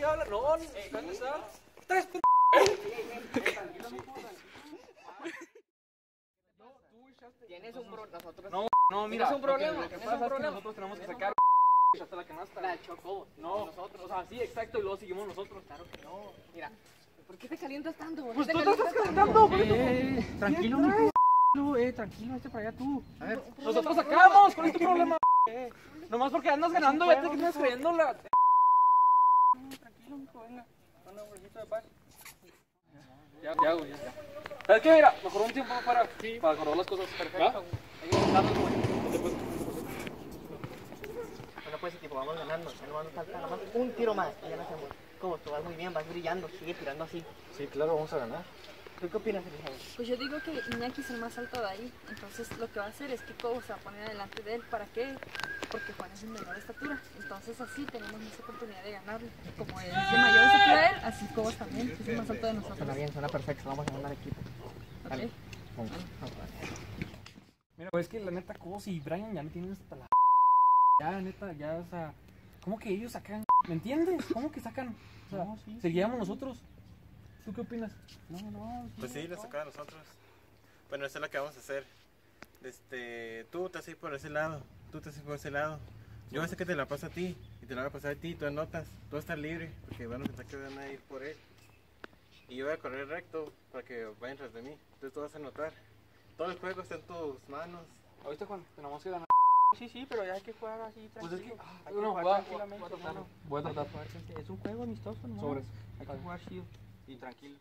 Tienes un problema. Nosotros. No, no, mira. ¿Tienes un problema? Lo que, lo que ¿Tienes pasa un es que problema? nosotros tenemos que sacar hasta la canasta. La chocó. No, Nosotros. o sea, sí, exacto, y luego seguimos nosotros. Claro que no. Mira. ¿Por qué te calientas tanto? ¿Por qué Pues tú te estás calentando, tanto? eh, Tranquilo, mijo. Eh, tranquilo, vete para allá tú. A ver, nosotros sacamos, ¿cuál es tu problema? Eh, Nomás porque andas ganando, ya te quedas creyendo la. Venga. Dale un bolsito de paz. Ya, ya, güey, ya. ¿Sabes qué? Mira, mejor un tiempo para, para acordar las cosas. Perfecto. Bueno, pues, tipo, vamos ganando. Ya no nos falta nada más un tiro más. Y ya no hacemos. Como tú vas muy bien, vas brillando. Sigue tirando así. Sí, claro, vamos a ganar. ¿Tú qué opinas, Elizabeth? Pues yo digo que Iñaki es el más alto de ahí, entonces lo que va a hacer es que Cobo se va a poner delante de él. ¿Para qué? Porque Juan es de menor estatura, entonces así tenemos más oportunidad de ganarle. Como es de mayor estatura él, así Cobos también, que es el más alto de nosotros. Suena bien, suena perfecto. Vamos a ganar equipo. ¿ok? Mira, pues es que la neta, Cobos y Brian ya no tienen hasta la. Ya, neta, ya, o sea. ¿Cómo que ellos sacan? ¿Me entiendes? ¿Cómo que sacan? O sea, No, sí, sí. seguíamos nosotros. ¿Tú qué opinas? No, no. Pues sí, les tocaba a nosotros. Bueno, eso es lo que vamos a hacer. Este, tú te ir por ese lado, tú te ir por ese lado. Yo voy a hacer que te la paso a ti y te la voy a pasar a ti, tú anotas, tú vas a estar libre porque van a pensar que van a ir por él. Y yo voy a correr recto para que vayan tras de mí. Entonces tú vas a anotar. Todo el juego está en tus manos. ¿Oíste, Juan? Tenemos que ganar. Sí, sí, pero ya hay que jugar así Pues es que. tranquilo. ah, Hay que no, jugar voy a, tranquilamente, voy a tratar. hermano. Voy a tratar. tranquilo. Es un juego amistoso, ¿no? Sobres. Hay que jugar chido. Tranquilo.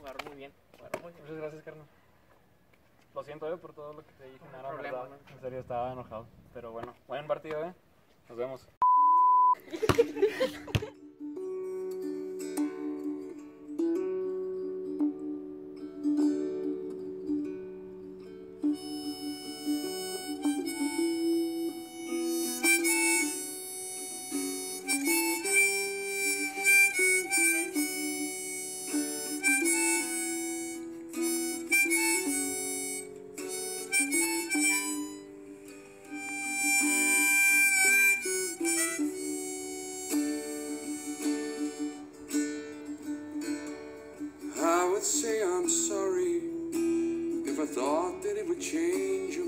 Muy muy bien. Muchas gracias, carnal. Lo siento, eh, por todo lo que te dije. No problema, verdad. En serio, estaba enojado. Pero bueno, buen partido, eh. Nos vemos. Say I'm sorry if I thought that it would change.